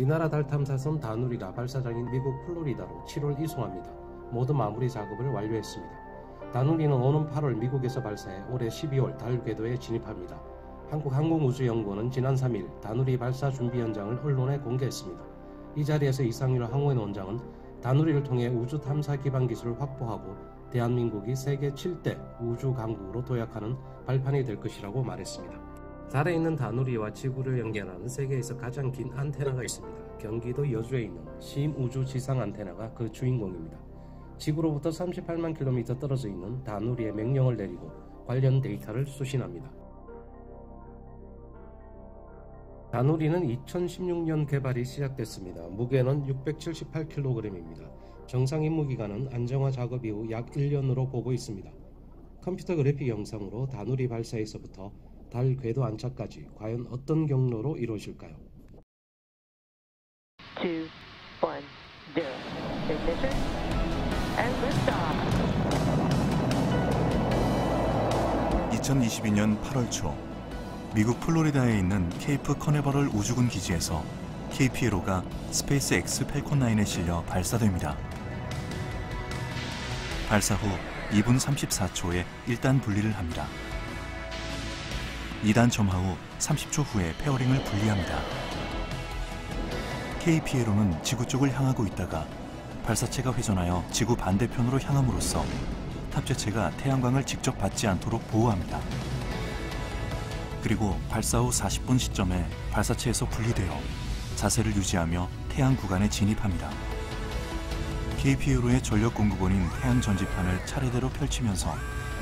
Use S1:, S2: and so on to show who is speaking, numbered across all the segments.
S1: 우리나라 달 탐사선 다누리가 발사장인 미국 플로리다로 7월 이송합니다. 모든 마무리 작업을 완료했습니다. 다누리는 오는 8월 미국에서 발사해 올해 12월 달 궤도에 진입합니다. 한국항공우주연구원은 지난 3일 다누리 발사 준비 현장을 언론에 공개했습니다. 이 자리에서 이상일 항우엔 원장은 다누리를 통해 우주 탐사 기반 기술을 확보하고 대한민국이 세계 7대 우주 강국으로 도약하는 발판이 될 것이라고 말했습니다. 달에 있는 다누리와 지구를 연결하는 세계에서 가장 긴 안테나가 있습니다. 경기도 여주에 있는 심우주 지상 안테나가 그 주인공입니다. 지구로부터 38만 킬로미터 떨어져 있는 다누리에 명령을 내리고 관련 데이터를 수신합니다. 다누리는 2016년 개발이 시작됐습니다. 무게는 678kg입니다. 정상 임무 기간은 안정화 작업 이후 약 1년으로 보고 있습니다. 컴퓨터 그래픽 영상으로 다누리 발사에서부터 달 궤도 안착까지 과연 어떤 경로로 이루어질까요?
S2: 2, 1, 0. Ignition and liftoff.
S3: 2022년 8월 초 미국 플로리다에 있는 케이프 커네버럴 우주군 기지에서 KPLO가 Space X Falcon 9에 실려 발사됩니다. 발사 후 2분 34초에 1단 분리를 합니다. 2단 점화 후 30초 후에 fairing을 분리합니다. KPLO는 지구 쪽을 향하고 있다가 발사체가 회전하여 지구 반대편으로 향함으로써 탑재체가 태양광을 직접 받지 않도록 보호합니다. 그리고 발사 후 40분 시점에 발사체에서 분리되어 자세를 유지하며 태양 구간에 진입합니다. KPLO의 전력 공급원인 태양 전지판을 차례대로 펼치면서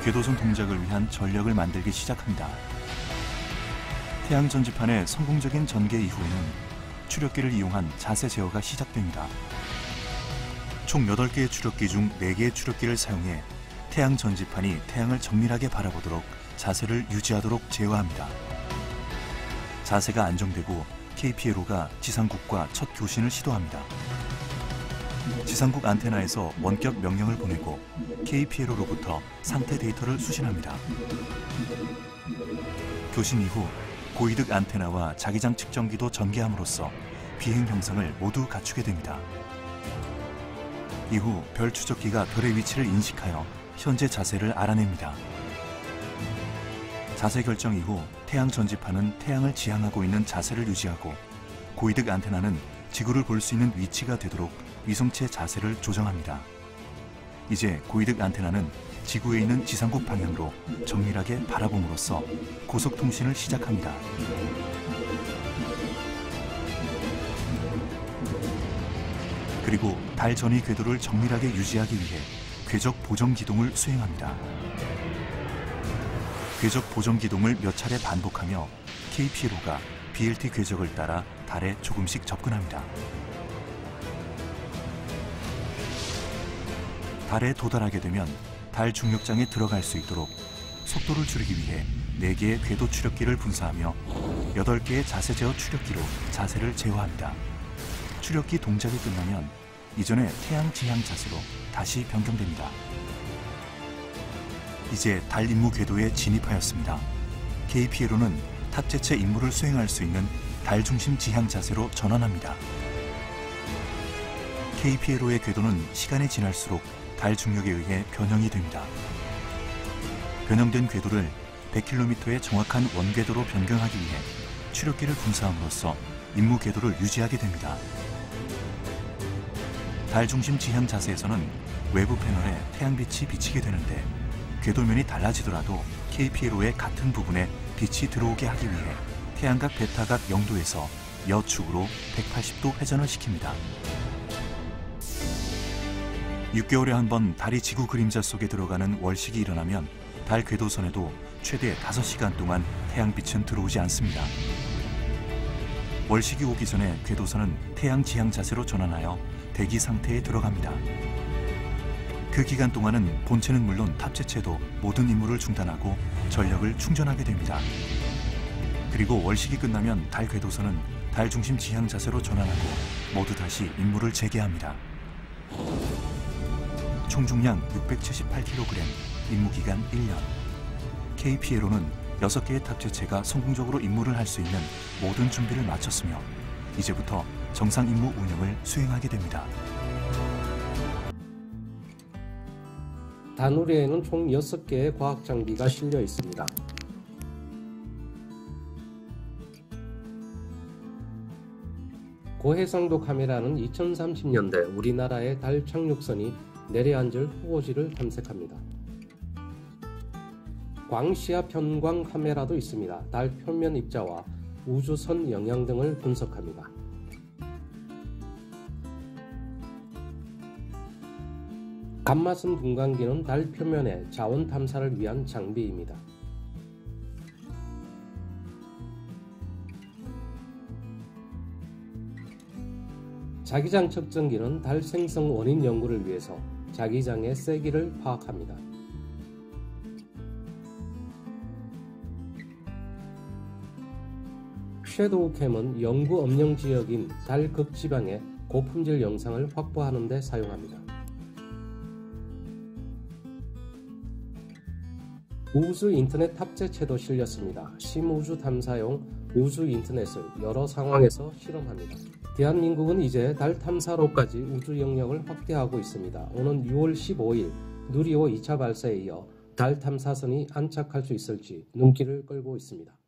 S3: 궤도선 동작을 위한 전력을 만들기 시작합니다. 태양 전지판의 성공적인 전개 이후에는 추력기를 이용한 자세 제어가 시작됩니다. 총 8개의 추력기 중 4개의 추력기를 사용해 태양 전지판이 태양을 정밀하게 바라보도록 자세를 유지하도록 제어합니다. 자세가 안정되고 KPLO가 지상국과 첫 교신을 시도합니다. 지상국 안테나에서 원격 명령을 보내고 KPLO로부터 상태 데이터를 수신합니다. 교신 이후 고이득 안테나와 자기장 측정기도 전개함으로써 비행 형상을 모두 갖추게 됩니다. 이후 별 추적기가 별의 위치를 인식하여 현재 자세를 알아냅니다. 자세 결정 이후 태양 전지판은 태양을 지향하고 있는 자세를 유지하고 고이득 안테나는 지구를 볼 수 있는 위치가 되도록 위성체 자세를 조정합니다. 이제 고이득 안테나는 지구에 있는 지상국 방향으로 정밀하게 바라봄으로써 고속 통신을 시작합니다. 그리고 달 전위 궤도를 정밀하게 유지하기 위해 궤적 보정 기동을 수행합니다. 궤적 보정 기동을 몇 차례 반복하며 KPLO가 BLT 궤적을 따라 달에 조금씩 접근합니다. 달에 도달하게 되면 달 중력장에 들어갈 수 있도록 속도를 줄이기 위해 4개의 궤도 추력기를 분사하며 8개의 자세 제어 추력기로 자세를 제어합니다. 추력기 동작이 끝나면 이전의 태양 지향 자세로 다시 변경됩니다. 이제 달 임무 궤도에 진입하였습니다. KPLO는 탑재체 임무를 수행할 수 있는 달 중심 지향 자세로 전환합니다. KPLO의 궤도는 시간이 지날수록 달 중력에 의해 변형이 됩니다. 변형된 궤도를 100km의 정확한 원궤도로 변경하기 위해 추력기를 분사함으로써 임무 궤도를 유지하게 됩니다. 달 중심 지향 자세에서는 외부 패널에 태양빛이 비치게 되는데 궤도면이 달라지더라도 KPLO의 같은 부분에 빛이 들어오게 하기 위해 태양각 베타각 0도에서 여축으로 180도 회전을 시킵니다. 6개월에 한 번 달이 지구 그림자 속에 들어가는 월식이 일어나면 달 궤도선에도 최대 5시간 동안 태양빛은 들어오지 않습니다. 월식이 오기 전에 궤도선은 태양 지향 자세로 전환하여 대기 상태에 들어갑니다. 그 기간 동안은 본체는 물론 탑재체도 모든 임무를 중단하고 전력을 충전하게 됩니다. 그리고 월식이 끝나면 달 궤도선은 달 중심 지향 자세로 전환하고 모두 다시 임무를 재개합니다. 총 중량 678kg, 임무 기간 1년. KPLO는 6개의 탑재체가 성공적으로 임무를 할 수 있는 모든 준비를 마쳤으며 이제부터 정상 임무 운영을 수행하게 됩니다.
S1: 다누리에는 총 6개의 과학 장비가 실려 있습니다. 고해상도 카메라는 2030년대 우리나라의 달 착륙선이 내려앉을 후보지를 탐색합니다. 광시야 편광 카메라도 있습니다. 달 표면 입자와 우주선 영향 등을 분석합니다. 감마선 분광기는 달 표면의 자원 탐사를 위한 장비입니다. 자기장 측정기는 달 생성 원인 연구를 위해서 자기장의 세기를 파악합니다. 섀도우캠은 연구 엄령 지역인 달 극지방의 고품질 영상을 확보하는 데 사용합니다. 우주 인터넷 탑재체도 실렸습니다. 심우주 탐사용 우주 인터넷을 여러 상황에서 실험합니다. 대한민국은 이제 달 탐사로까지 우주 영역을 확대하고 있습니다. 오는 6월 15일 누리호 2차 발사에 이어 달 탐사선이 안착할 수 있을지 눈길을 끌고 있습니다.